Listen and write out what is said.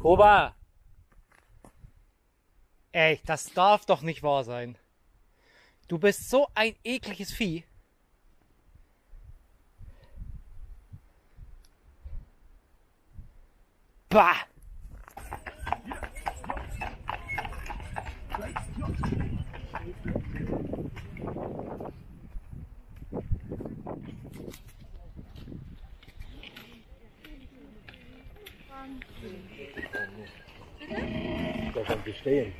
Koba! Ey, das darf doch nicht wahr sein. Du bist so ein ekliges Vieh. Bah! Där kan du sten.